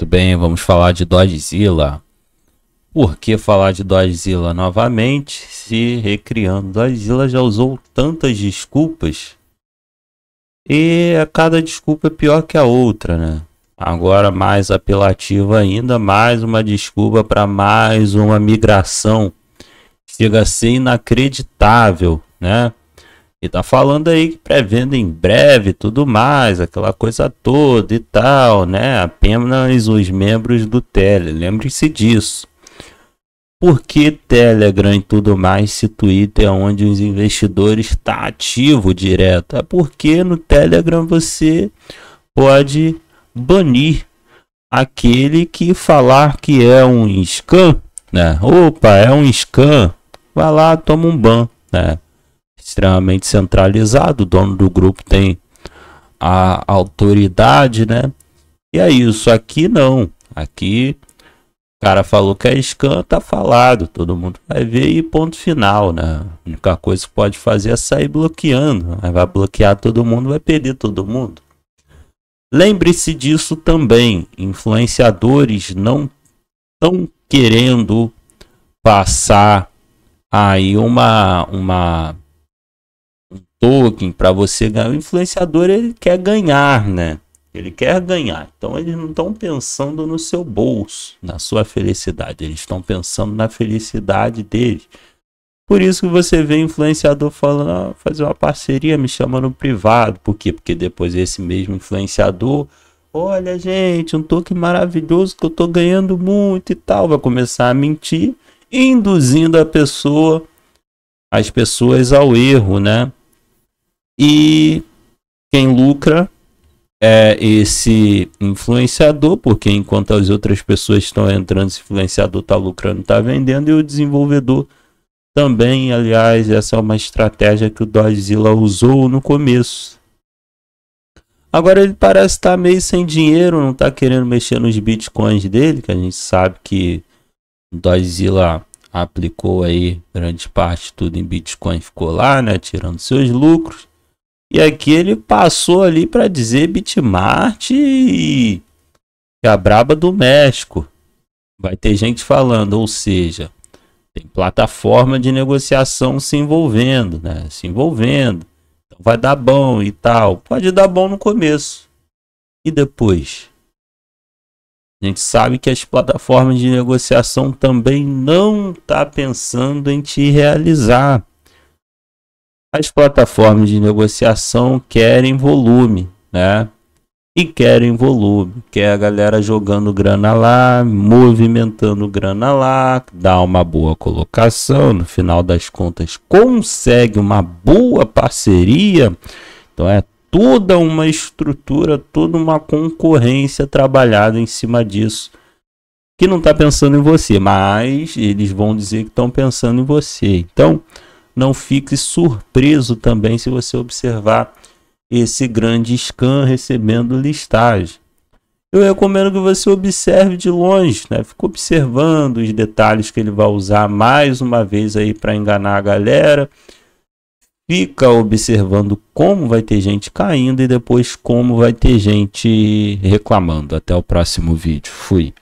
Muito bem, vamos falar de Dodgezilla. Por que falar de Dodgezilla novamente, se recriando? Dodgezilla já usou tantas desculpas e a cada desculpa é pior que a outra, né? Agora mais apelativa ainda, mais uma desculpa para mais uma migração. Chega a ser inacreditável, né? E tá falando aí que pré-venda em breve, tudo mais, aquela coisa toda e tal, né? Apenas os membros do Tele, lembre-se disso. Por que Telegram e tudo mais se Twitter é onde os investidores está ativo direto? É porque no Telegram você pode banir aquele que falar que é um scam, né? Opa, é um scam. Vai lá, toma um ban, né? Extremamente centralizado, o dono do grupo tem a autoridade, né? E é isso, aqui não. Aqui o cara falou que é scan, tá falado, todo mundo vai ver e ponto final, né? A única coisa que pode fazer é sair bloqueando. Aí vai bloquear todo mundo, vai perder todo mundo. Lembre-se disso também. Influenciadores não estão querendo passar aí uma, uma token para você ganhar. O influenciador ele quer ganhar, né? Ele quer ganhar. Então eles não estão pensando no seu bolso, na sua felicidade. Eles estão pensando na felicidade deles. Por isso que você vê influenciador falando, ah, fazer uma parceria, me chama no privado. Por quê? Porque depois esse mesmo influenciador, olha gente, um token maravilhoso que eu tô ganhando muito e tal, vai começar a mentir, induzindo a pessoa, as pessoas ao erro, né? E quem lucra é esse influenciador, porque enquanto as outras pessoas estão entrando, esse influenciador está lucrando, está vendendo, e o desenvolvedor também, aliás, essa é uma estratégia que o Dodgezilla usou no começo. Agora ele parece estar tá meio sem dinheiro, não está querendo mexer nos bitcoins dele, que a gente sabe que o Dodgezilla aplicou aí grande parte tudo em bitcoin, ficou lá, né, tirando seus lucros. E aqui ele passou ali para dizer Bitmart e a braba do México. Vai ter gente falando, ou seja, tem plataforma de negociação se envolvendo, né? Se envolvendo. Então vai dar bom e tal. Pode dar bom no começo. E depois? A gente sabe que as plataformas de negociação também não tá pensando em te realizar. As plataformas de negociação querem volume, né? E querem volume, quer a galera jogando grana lá, movimentando grana lá, dá uma boa colocação, no final das contas consegue uma boa parceria. Então é toda uma estrutura, toda uma concorrência trabalhada em cima disso. Que não está pensando em você, mas eles vão dizer que estão pensando em você. Então, não fique surpreso também se você observar esse grande scan recebendo listagem. Eu recomendo que você observe de longe, né? Fica observando os detalhes que ele vai usar mais uma vez aí para enganar a galera. Fica observando como vai ter gente caindo e depois como vai ter gente reclamando. Até o próximo vídeo. Fui.